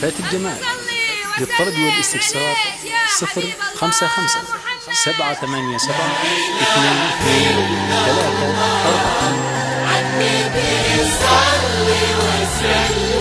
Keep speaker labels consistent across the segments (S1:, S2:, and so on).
S1: فات الجمال للطلب والاستفسار 055 7 8 7 2 2 3 4 عني بيصلي
S2: وسلم.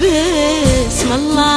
S2: باسم الله.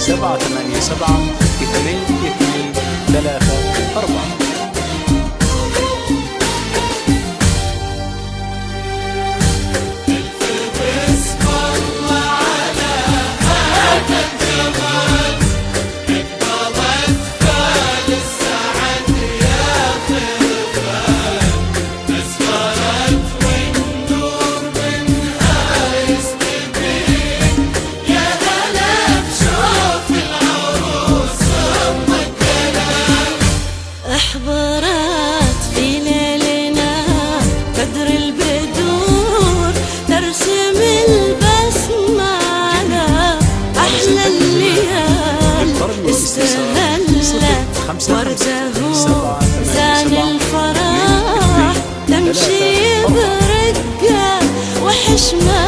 S1: سبعة ثمانية سبعة اثنين اثنين ثلاثة أربعة. برقة وحشمة.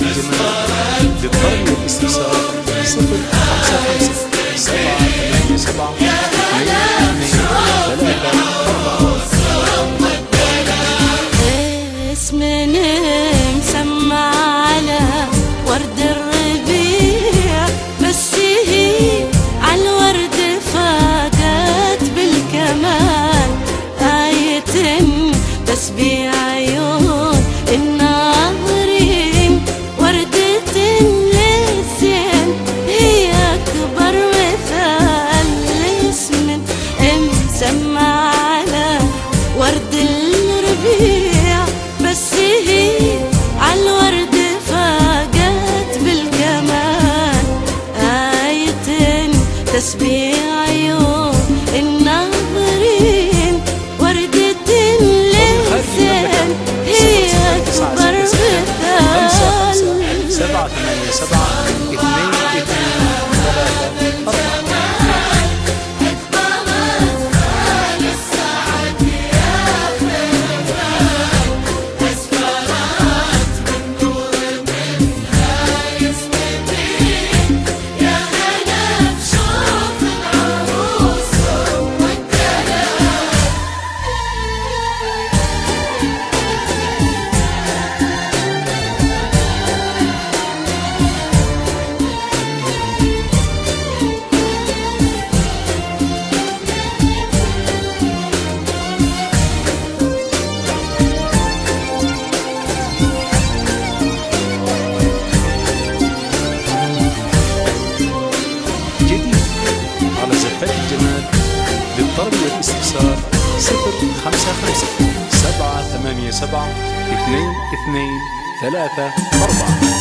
S1: الجمال بالطريق الاستفسار صفر. خمسة خمسة. سبعة. ثمانية سبعة. سبعة ثمانية سبعة اثنين اثنين ثلاثة أربعة.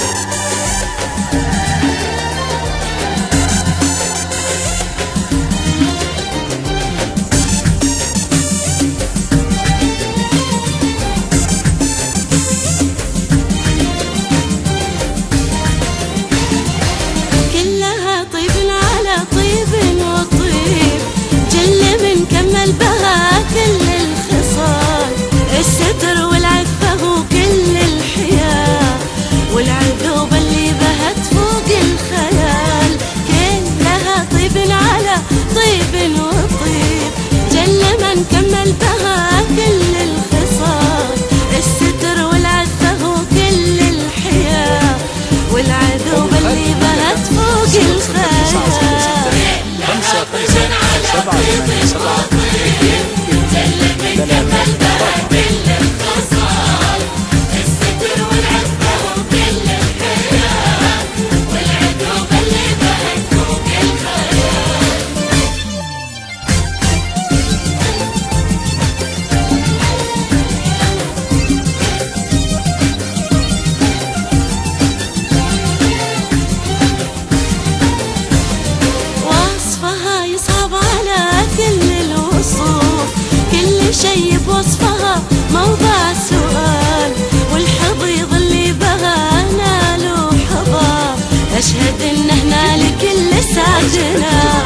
S2: وجنا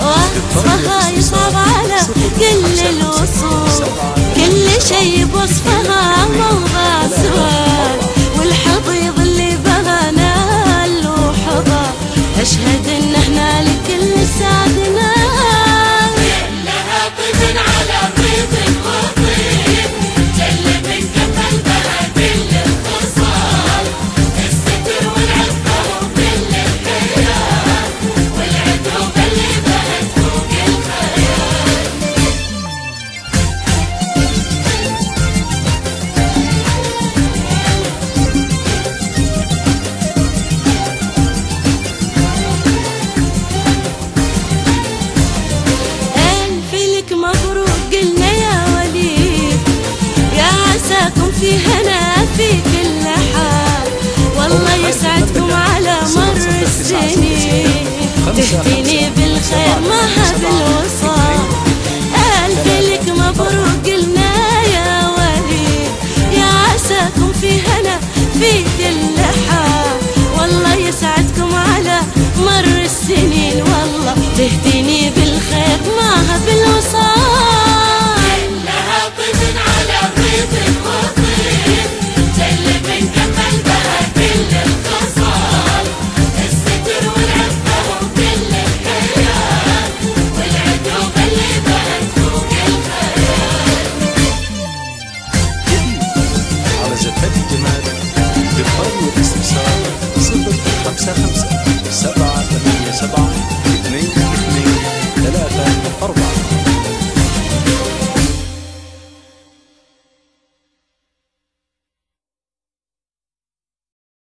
S2: وصفها يصعب على كل الوصول. كل شي بوصفها موضع في هنا في كل حال. والله يسعدكم على مر السنين. تهديني بالخير
S1: ما هذا